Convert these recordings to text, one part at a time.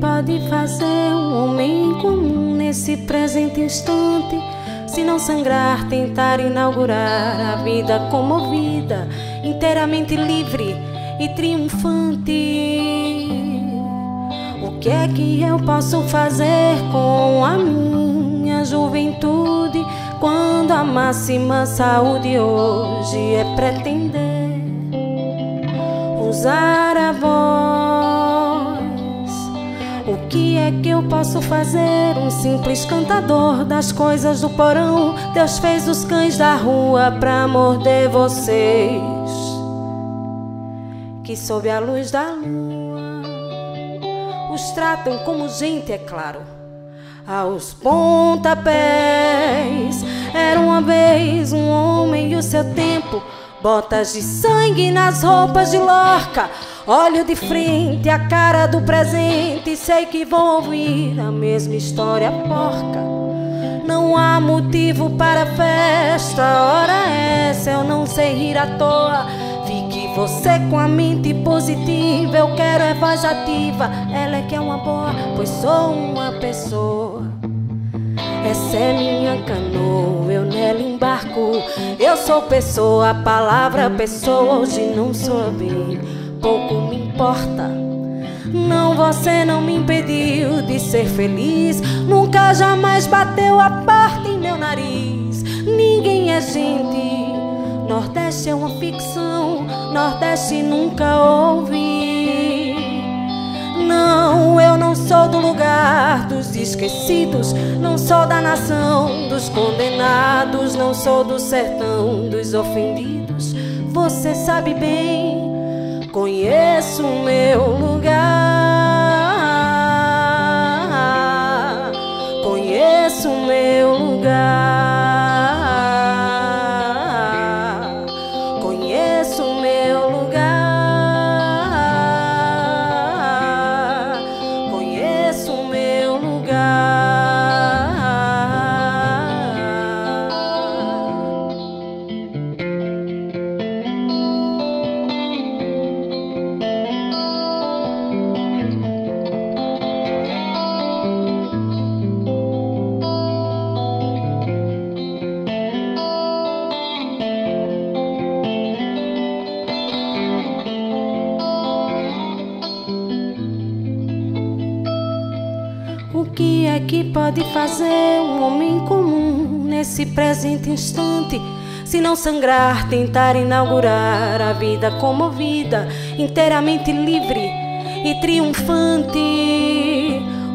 pode fazer um homem comum nesse presente instante? Se não sangrar, tentar inaugurar a vida comovida, inteiramente livre e triunfante. O que é que eu posso fazer com a minha juventude quando a máxima saúde hoje é pretender usar a voz? Que é que eu posso fazer? Um simples cantador das coisas do porão. Deus fez os cães da rua pra morder vocês. Que sob a luz da lua os tratam como gente, é claro. Aos pontapés. Era uma vez um homem e o seu tempo. Botas de sangue nas roupas de Lorca Olho de frente a cara do presente, sei que vou ouvir a mesma história porca. Não há motivo para festa, ora essa eu não sei rir à toa. Fique você com a mente positiva, eu quero é voz ativa. Ela é que é uma boa, pois sou uma pessoa. Essa é minha canoa, eu nela embarco. Eu sou pessoa, palavra pessoa, hoje não sou bem pouco me importa. Não, você não me impediu de ser feliz. Nunca jamais bateu a porta em meu nariz. Ninguém é gente. Nordeste é uma ficção. Nordeste nunca ouvi. Não, eu não sou do lugar dos esquecidos. Não sou da nação dos condenados. Não sou do sertão dos ofendidos. Você sabe bem conheço o meu lugar, pode fazer um homem comum nesse presente instante? Se não sangrar, tentar inaugurar a vida comovida, inteiramente livre e triunfante.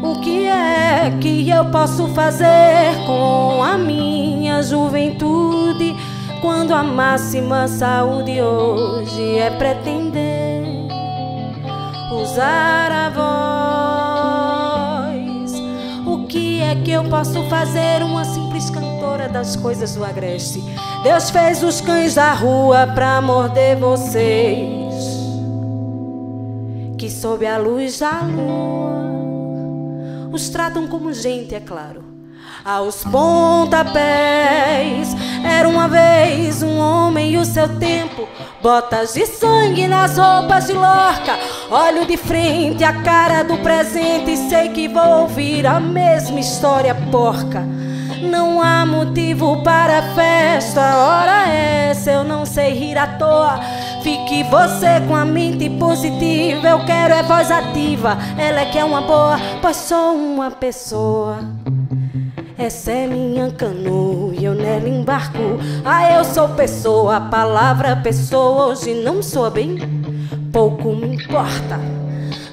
O que é que eu posso fazer com a minha juventude quando a máxima saúde hoje é pretender usar a voz? Eu posso fazer uma simples cantora das coisas do agreste? Deus fez os cães da rua pra morder vocês. Que sob a luz da lua os tratam como gente, é claro aos pontapés. Era uma vez um homem e o seu tempo, botas de sangue nas roupas de Lorca. Olho de frente a cara do presente e sei que vou ouvir a mesma história porca. Não há motivo para festa, hora essa eu não sei rir à toa. Fique você com a mente positiva, eu quero é voz ativa. Ela é que é uma boa, pois sou uma pessoa. Essa é minha canoa e eu nela embarco. Ah, eu sou pessoa, a palavra pessoa hoje não soa bem. Pouco me importa.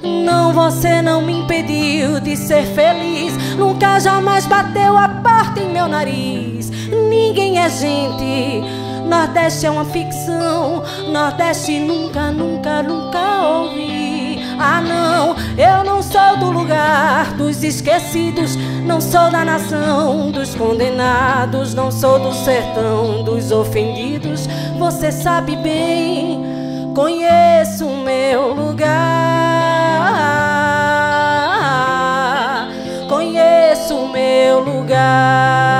Não, você não me impediu de ser feliz. Nunca jamais bateu a porta em meu nariz. Ninguém é gente. Nordeste é uma ficção. Nordeste nunca, nunca, nunca ouvi. Dos esquecidos, não sou da nação dos condenados, não sou do sertão dos ofendidos. Você sabe bem, conheço o meu lugar, conheço o meu lugar.